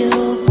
you.